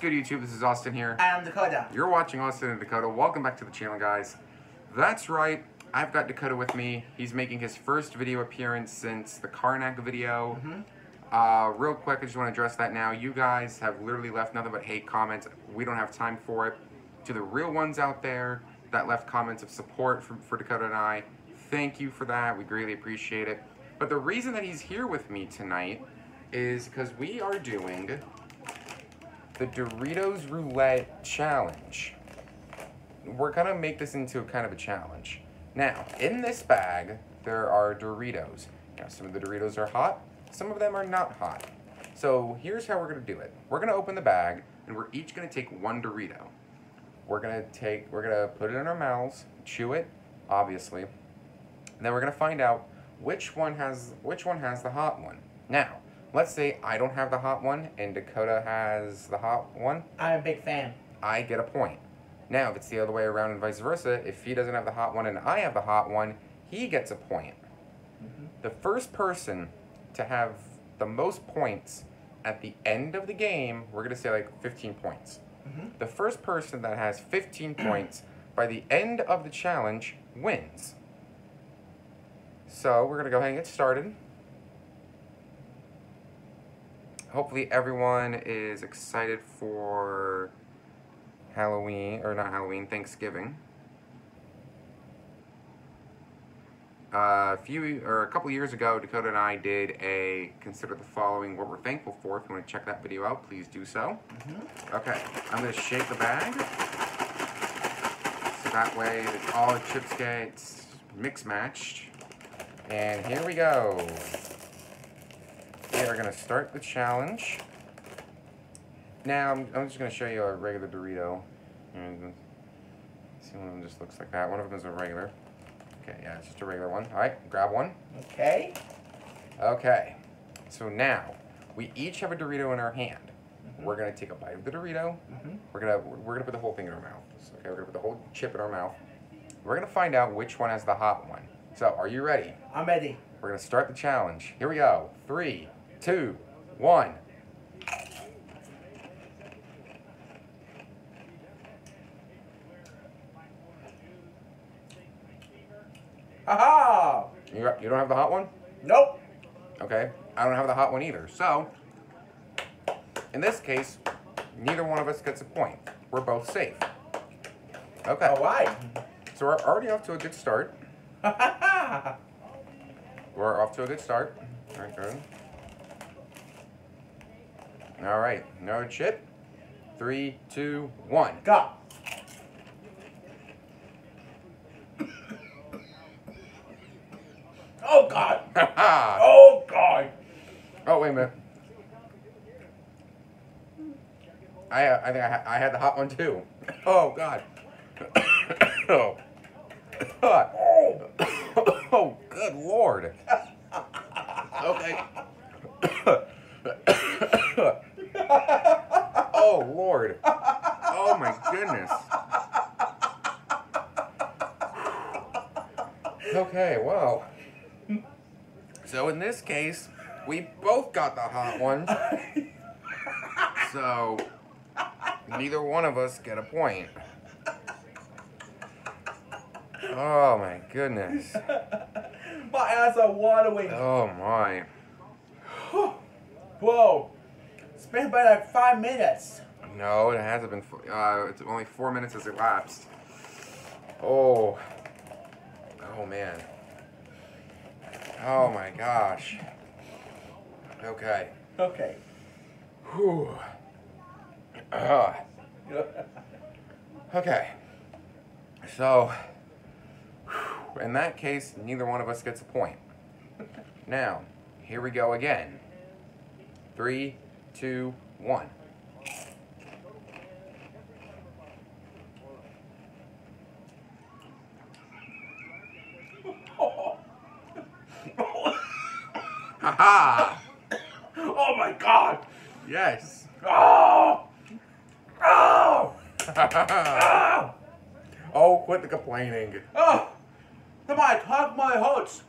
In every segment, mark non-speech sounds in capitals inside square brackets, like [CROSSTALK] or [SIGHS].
good, YouTube? This is Austin here. I'm Dakota. You're watching Austin and Dakota. Welcome back to the channel, guys. That's right. I've got Dakota with me. He's making his first video appearance since the Karnak video. Uh, real quick, I just want to address that now. You guys have literally left nothing but hate comments. We don't have time for it. To the real ones out there that left comments of support for, for Dakota and I, thank you for that. We greatly appreciate it. But the reason that he's here with me tonight is because we are doing the Doritos Roulette Challenge. We're gonna make this into a kind of a challenge. Now, in this bag, there are Doritos. Now, some of the Doritos are hot, some of them are not hot. So here's how we're gonna do it. We're gonna open the bag, and we're each gonna take one Dorito. We're gonna take, we're gonna put it in our mouths, chew it, obviously. And then we're gonna find out which one has which one has the hot one. Now, let's say I don't have the hot one and Dakota has the hot one. I'm a big fan. I get a point. Now, if it's the other way around and vice versa, if he doesn't have the hot one and I have the hot one, he gets a point. Mm-hmm. The first person to have the most points at the end of the game, we're going to say like 15 points. Mm-hmm. The first person that has 15 [CLEARS THROAT] points by the end of the challenge wins. So, we're going to go ahead and get started. Hopefully, everyone is excited for Halloween, or not Halloween, Thanksgiving. Uh, a few or a couple years ago, Dakota and I did a consider the following what we're thankful for. If you want to check that video out, please do so. Okay, I'm gonna shake the bag so that way all the chips get mix matched. And here we go. We are gonna start the challenge. Now I'm, I'm just gonna show you a regular Dorito. And see one of them just looks like that. One of them is a regular. Okay, yeah, it's just a regular one. All right, grab one. Okay. Okay, so now we each have a Dorito in our hand. We're gonna take a bite of the Dorito. Mhm. We're gonna we're gonna put the whole thing in our mouth. So, okay, we're gonna put the whole chip in our mouth. We're gonna find out which one has the hot one. So, are you ready? I'm ready. We're gonna start the challenge. Here we go. Three, two, one. Aha! You, you don't have the hot one? Nope. Okay. I don't have the hot one either. So, in this case, neither one of us gets a point. We're both safe. Okay. All right. So we're already off to a good start. [LAUGHS] We're off to a good start. Very good. All right. No chip. Three, two, one. Go. oh God. oh, God! Oh wait a minute. I, uh, I think I, ha- I had the hot one too. Oh, God. oh. God. oh, good Lord. Okay. [LAUGHS] oh, Lord. Oh, my goodness. Okay, well. So in this case, we both got the hot one. So neither one of us get a point. Oh my goodness. My eyes are watering. Oh my. Whoa. It's been about like five minutes. No, it hasn't been. Uh, it's only four minutes has elapsed. Oh. Oh man. Oh my gosh. Okay. Okay. Whew. Ah. [LAUGHS] Okay. So, in that case, neither one of us gets a point. Now, here we go again. Three, two, one. Ha ha! oh my God. Yes. Oh. Oh. Oh. oh, quit the complaining. Oh. Come on, talk my hurts.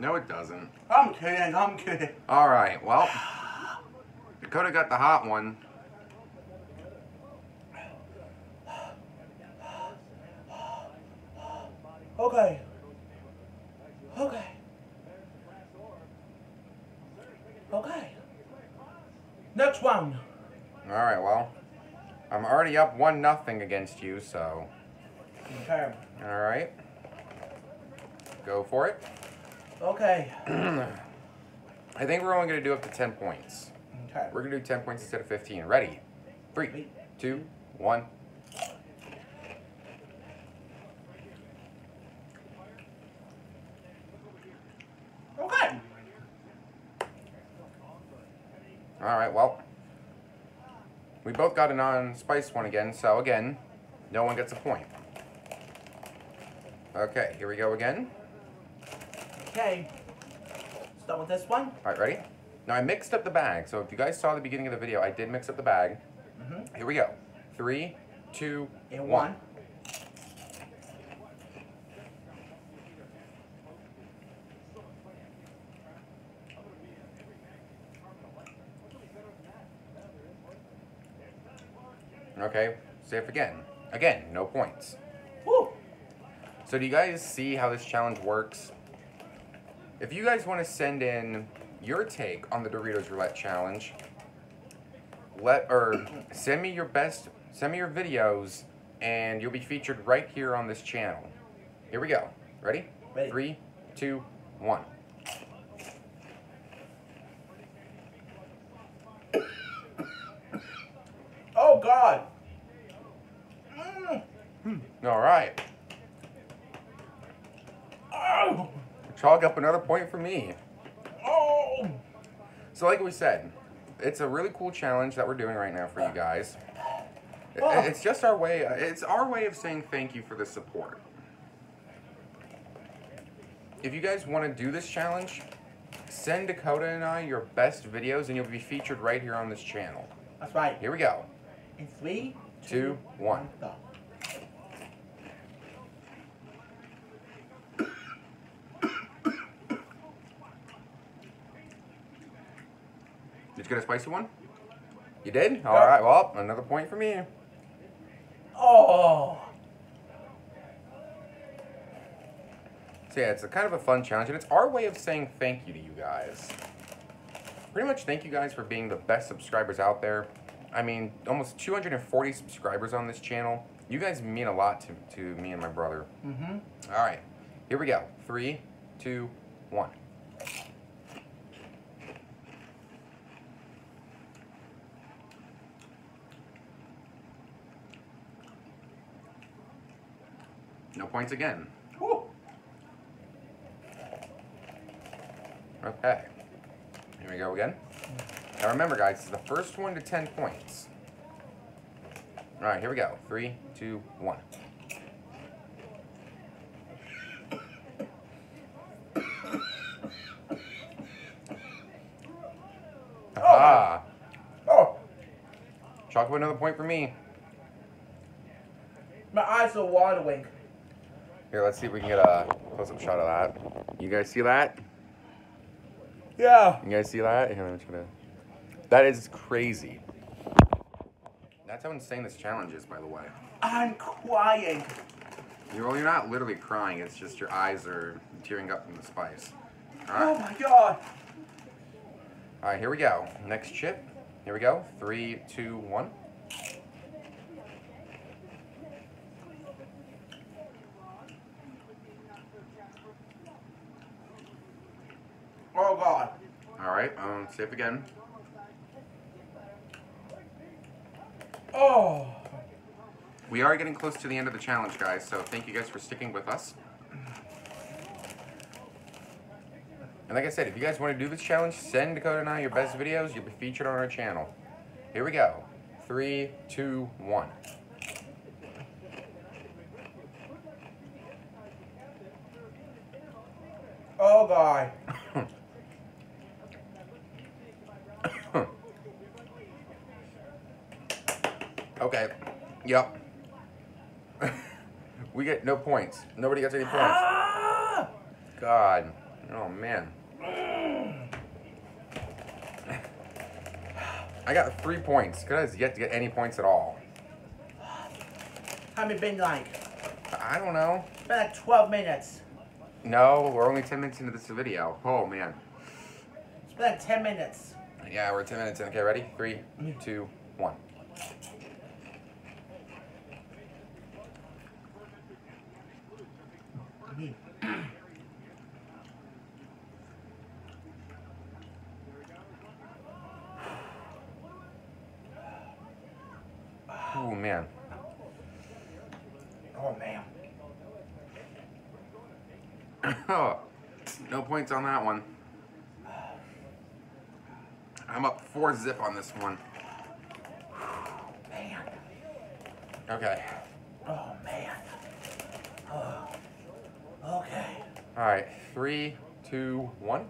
No, it doesn't. I'm kidding. I'm kidding. All right. Well, Dakota got the hot one. Okay. Okay. Okay. Next one. All right, well, I'm already up one nothing against you, so. Okay. All right. Go for it. Okay. [CLEARS THROAT] I think we're only going to do up to 10 points. Okay. We're gonna do ten points instead of fifteen. Ready? Three, two, one. Okay. All right, well, we both got a non-spice one again, so again, no one gets a point. Okay, here we go again. Okay. Start with this one. All right, ready? Now I mixed up the bag, so if you guys saw the beginning of the video, I did mix up the bag. Mm-hmm. Here we go. Three, two, And one. one. Okay, safe again. Again, no points. Woo. So do you guys see how this challenge works? If you guys want to send in your take on the Doritos Roulette Challenge, let or send me your best, send me your videos, and you'll be featured right here on this channel. Here we go. Ready? Ready. Three, two, one. Oh God. Mm. All right. Oh. Chalk up another point for me. So, like we said, it's a really cool challenge that we're doing right now for you guys. It- Oh. It's just our way. Uh, it's our way of saying thank you for the support. If you guys want to do this challenge, send Dakota and I your best videos, and you'll be featured right here on this channel. That's right. Here we go. In three, Two, one. go. Get a spicy one? You did? All right. Well, another point for me. Oh. So yeah, it's a kind of a fun challenge, and it's our way of saying thank you to you guys. Pretty much thank you guys for being the best subscribers out there. I mean, almost 240 subscribers on this channel. You guys mean a lot to, to me and my brother. Mm-hmm. All right, here we go. Three, two, one. Points again. Woo. Okay. Here we go again. Now remember, guys, it's the first one to 10 points. All right, here we go. Three, two, one. Ah, Oh. chalk up another point for me. My eyes are watering. Here, let's see if we can get a close-up shot of that. You guys see that? Yeah. You guys see that? Here, gonna. That is crazy. That's how insane this challenge is, by the way. I'm crying. You're, well, you're not literally crying. It's just your eyes are tearing up from the spice. Oh my God. All right. Here we go. Next chip. Here we go. Three, two, one. Oh God. All sip again. Oh. We are getting close to the end of the challenge, guys. So thank you guys for sticking with us. And like I said, if you guys want to do this challenge, send Dakota and I your best videos. You'll be featured on our channel. Here we go. Three, two, one. Oh God. Okay. Yep. [LAUGHS] we get no points. Nobody gets any points. Ah. God. Oh man. [SIGHS] I got three points. Could has yet to get any points at all. How many been like? I don't know. It's been like 12 minutes. No, we're only 10 minutes into this video. Oh, man. It's been like 10 minutes. Yeah, we're 10 minutes in. Okay, ready? Three, two, one. Oh, man. Oh, man. [LAUGHS] Oh, no points on that one. I'm up four zip on this one. Man. Okay. Oh, man. Oh. Okay. All right. Three, two, one.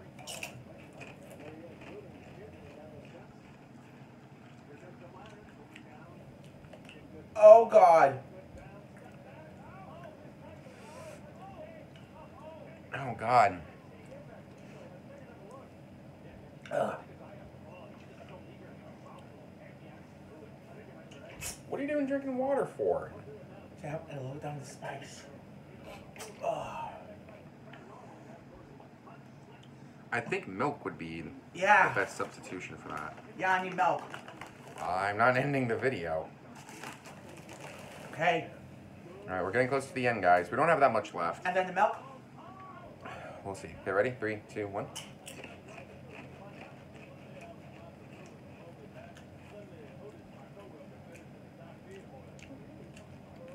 Oh, God. Oh God. Ugh. What are you doing drinking water for? Yeah, and lower down the spice. Oh. I think milk would be yeah. the best substitution for that. Yeah, I need milk. I'm not ending the video. Okay. All right, we're getting close to the end, guys. We don't have that much left. And then the milk. We'll see. Okay, ready? Three, two, one.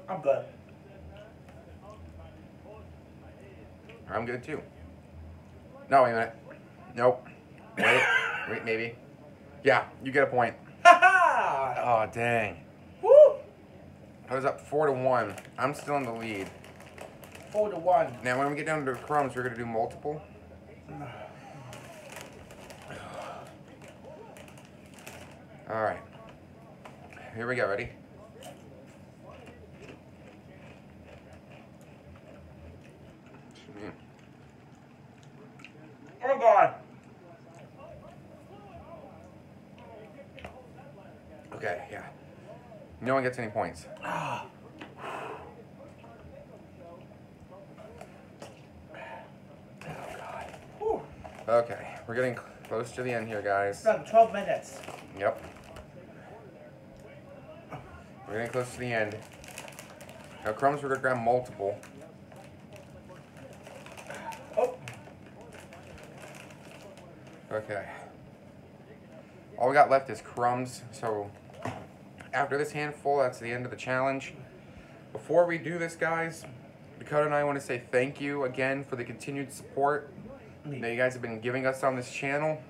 I'm good. I'm good too. No, wait a minute. Nope. Wait, [LAUGHS] wait, maybe. Yeah, you get a point. Ha ha! Oh, dang. I was up four to one. I'm still in the lead. Four to one. Now, when we get down to the crumbs, we're gonna do multiple. [SIGHS] All right. Here we go. Ready? Mm. Oh, God. Okay, yeah. No one gets any points. Okay, we're getting close to the end here, guys. It's 12 minutes. Yep. We're getting close to the end. Now, crumbs, we're gonna grab multiple. Oh. Okay. All we got left is crumbs, so after this handful, that's the end of the challenge. Before we do this, guys, Dakota and I want to say thank you again for the continued support that you guys have been giving us on this channel.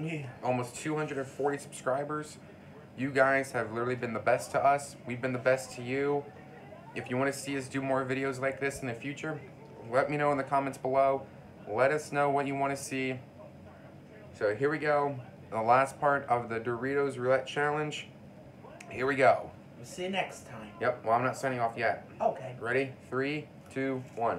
Yeah. Almost 240 subscribers. You guys have literally been the best to us. We've been the best to you. If you want to see us do more videos like this in the future, let me know in the comments below. Let us know what you want to see. So here we go. The last part of the Doritos Roulette Challenge. Here we go. We'll see you next time. Yep, well, I'm not signing off yet. Okay. Ready? Three, two, one.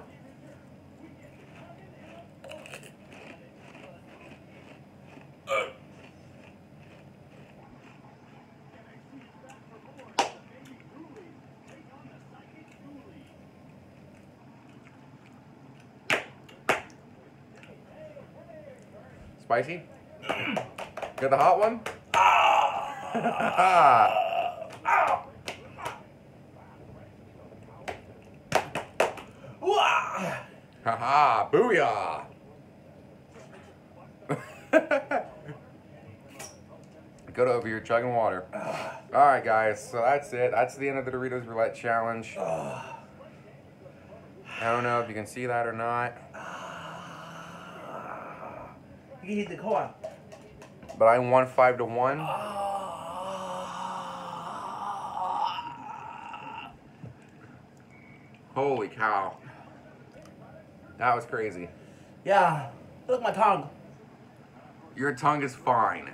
Spicy? [CLEARS THROAT] Got the hot one? Ah! [LAUGHS] [LAUGHS] Haha, booyah! [LAUGHS] Good over here chugging water. [SIGHS] Alright, guys, so that's it. That's the end of the Doritos Roulette Challenge. [SIGHS] I don't know if you can see that or not, You can hit the corn. but I won 5 to 1. [SIGHS] Holy cow. That was crazy. Yeah. Look at my tongue. Your tongue is fine.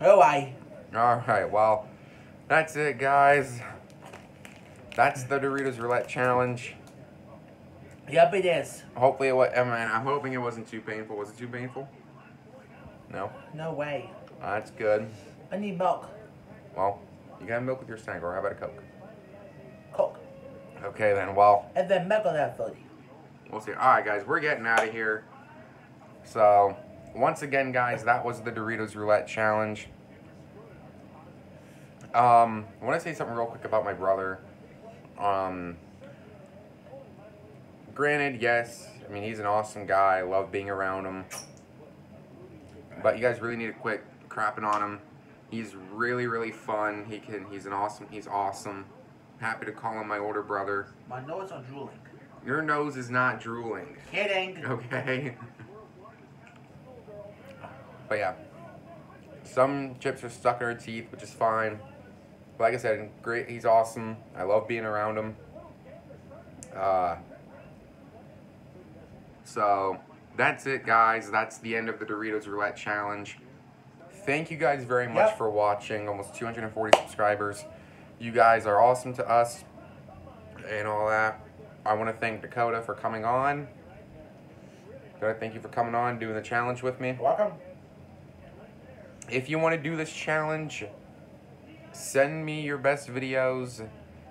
Oh, I. Alright, well, that's it, guys. That's the Doritos Roulette Challenge. Yep, it is. Hopefully, it was, I mean, I'm hoping it wasn't too painful. Was it too painful? No? No way. That's good. I need milk. Well, you got milk with your snack, or how about a Coke? Coke. Okay then, well, And then Megalith Footy. We'll see. Alright guys, we're getting out of here. So, once again guys, that was the Doritos Roulette Challenge. Um, I want to say something real quick about my brother. Um, granted, yes, I mean, he's an awesome guy. I love being around him. But you guys really need to quit crapping on him. He's really, really fun. He can. He's an awesome. He's awesome. Happy to call him my older brother. My nose are drooling. Your nose is not drooling. Kidding. Okay. but yeah, some chips are stuck in her teeth, which is fine. But like I said, great. He's awesome. I love being around him. Uh, so that's it, guys. That's the end of the Doritos Roulette Challenge. Thank you guys very much Yep. for watching. Almost 240 subscribers. You guys are awesome to us and all that. I want to thank Dakota for coming on. Dakota, thank you for coming on, doing the challenge with me. Welcome. If you want to do this challenge, send me your best videos.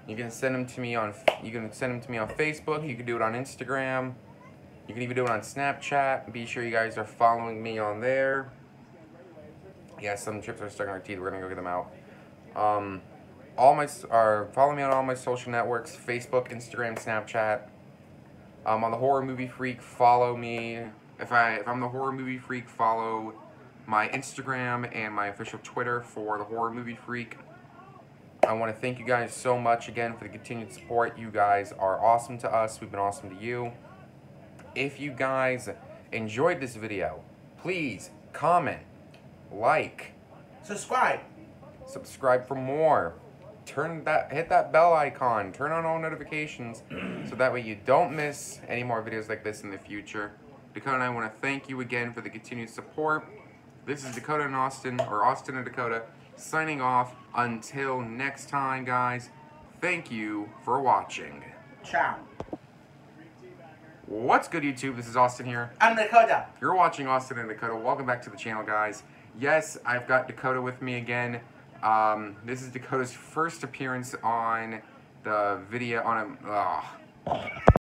You can send them to me on you can send them to me on Facebook. You can do it on Instagram. You can even do it on Snapchat. Be sure you guys are following me on there. Yeah, some chips are stuck in our teeth. We're gonna go get them out. Um, all my are follow me on all my social networks: Facebook, Instagram, Snapchat. Um, on the horror movie freak, follow me. If I if I'm the horror movie freak, follow my Instagram and my official Twitter for the horror movie freak. I want to thank you guys so much again for the continued support. You guys are awesome to us. We've been awesome to you. If you guys enjoyed this video, please comment, like, Subscribe. subscribe for more. Turn that hit that bell icon, turn on all notifications [CLEARS THROAT] so that way you don't miss any more videos like this in the future. Dakota and I want to thank you again for the continued support. This is Dakota and Austin, or Austin and Dakota, signing off. Until next time, guys, thank you for watching. Ciao. What's good, YouTube? This is Austin here. I'm Dakota. You're watching Austin and Dakota. Welcome back to the channel, guys. Yes, I've got Dakota with me again. Um, this is Dakota's first appearance on the video on a. ugh.